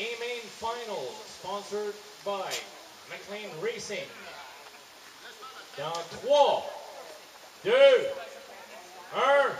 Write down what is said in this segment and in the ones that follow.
A-Main Final, sponsored by McLean Racing. Dans 3, 2, 1.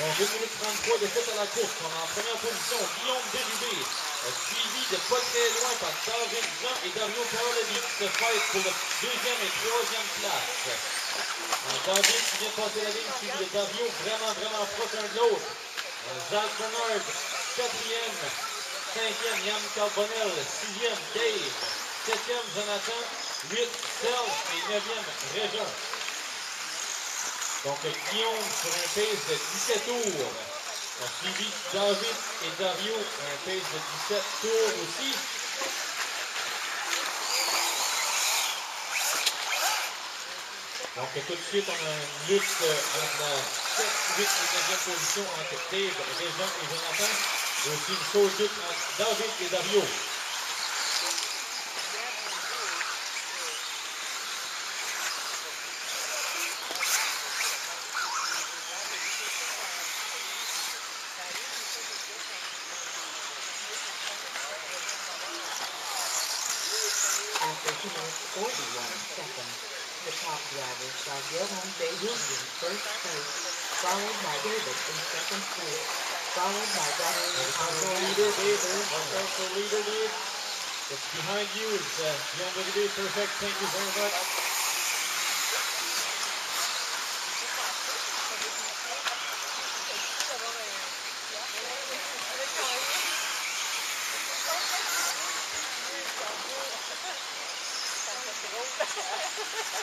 Dans 2 minutes 33 de course à la course, on a en première position Guillaume Dérubé, suivi de pas très loin par Charles Jean et Dario Karolovic qui se fight pour la deuxième et troisième place. David qui vient passer la ligne, Dario, vraiment, vraiment l'un de l'autre quatrième, cinquième, Yann Carbonel, sixième, Dave, septième, Jonathan, huit, Serge et neuvième, Régent. Donc Guillaume sur un pace de 17 tours. Suivi David et Dario sur un pace de 17 tours aussi. Donc tout de suite, on a une lutte euh, entre la 7, 8 et 9e position entre Dave, Régent et Jonathan. Et aussi une chaude lutte entre David et Dario. After 2 minutes 41 seconds, the top driver shall get on David in first place, followed by David in second place, followed by leader, leader, behind you uh. Perfect. Thank you very much.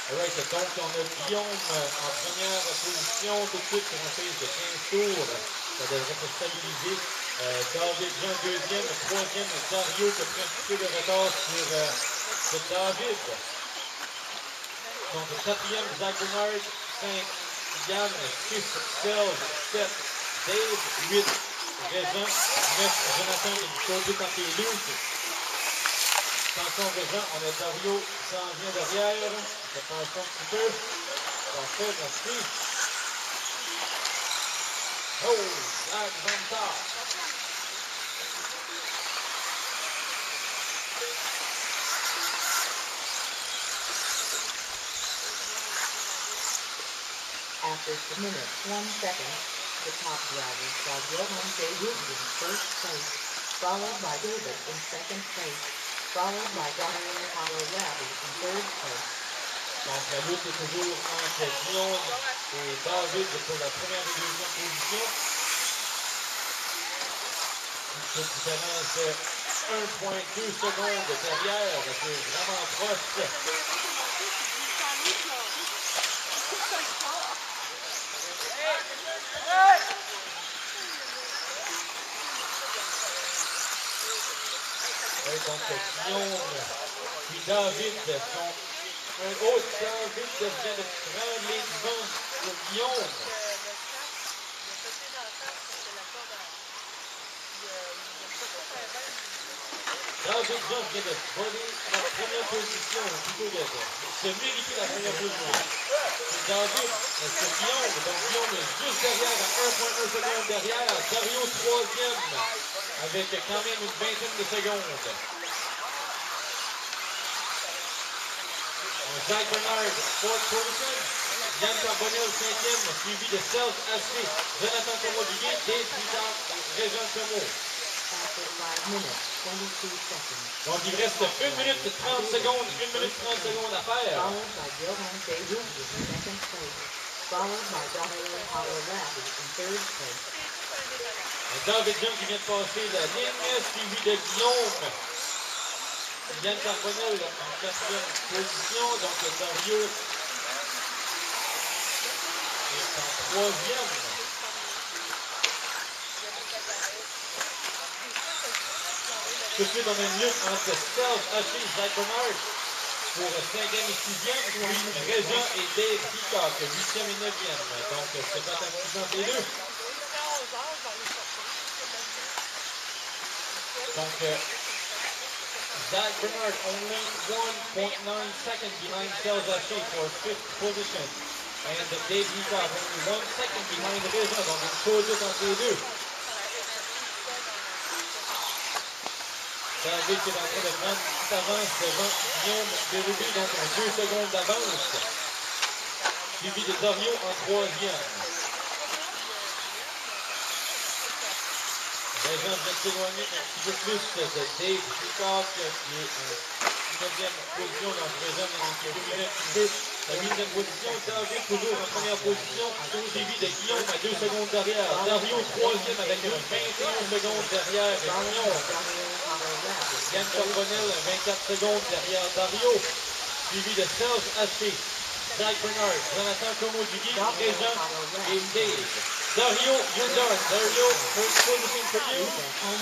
Alright, donc on a Guillaume euh, en première position tout de suite sur un pace de 15 tours. Ça devrait se stabiliser. Euh, David Jean deuxième, troisième Dario qui a pris un petit peu de retard sur, euh, sur David. Donc quatrième Zach Bernard, 5 Yann, 6 Serge, 7 Dave, 8 Régent, 9 Jonathan et du côté quand il est loose. Attention Régent, on a Dario qui s'en vient derrière. Attention un petit peu. Parfait, merci. Oh, Zach Van Taar. After 2 minutes 1 second, the top driver shall get on David in first place, followed by David in second place, followed by Gabriel Hadorabi in third place. Donc la lutte est toujours entre Guillaume et David pour la première et deuxième position. Petite différence de 1.2 secondes derrière, c'est vraiment proche. Puis David un haut servi qui vient de prendre les devants pour Guillaume. David vient de voler la première position plutôt de se mériter la première position. C'est David, c'est Guillaume, donc Guillaume juste derrière, à 1.1 secondes derrière, Dario troisième, avec quand même une vingtaine de secondes. Jacques Bernard, fourth position. Yann Carbonel, cinquième, suivi de Serge Haché, Jonathan Comodier, Dave Picard, Régent Comeau. After 5 minutes, 22 seconds. Donc il reste 1 minute 30 secondes, 1 minute 30 secondes à faire. David John qui vient de passer la ligne, suivi de Guillaume. Yann Carbonel en quatrième position, donc Dario est en troisième. De suite, on a une lutte entre Serge Haché et Jacques Bernard pour 5e et 6e, puis Régent et Dave Peacock, 8e et 9e. Donc, c'est pas un petit peu entre les deux. Donc, uh, Zach Bernard only 1.9 seconds behind Serge Haché for fifth position. And Dave Peacock only 1 second behind Régent. Donc, une chose entre les deux. David qui est en train de prendre petite devant Guillaume Bérubé, donc en 2 secondes d'avance. Suivi de Dario en troisième. Vient de s'éloigner un petit peu plus de Dave Peacock qui est en 9e position. De dominer un petit peu la 8e position. David toujours en première position, suivi de Guillaume à 2 secondes derrière. Dario troisième avec 21 secondes derrière. Guillaume. Yann Carbonel, 24 secondes derrière Dario, suivi de Serge Haché, Zach Bernard, Jonathan Comodugui, Régent et Dave. Dario, you're done. Dario, first position for you.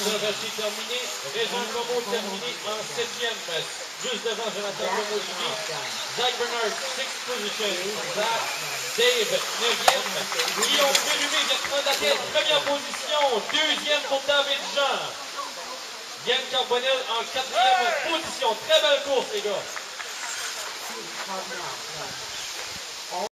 Serge Haché terminé. Régent Como terminé en septième, juste devant Jonathan Comodugui. Zach Bernard, sixth position. Zach, Dave, neuvième. Guillaume Bérubé vient de la tête, première position. Deuxième pour David Jean. Yann Carbonel en quatrième position. Très belle course, les gars.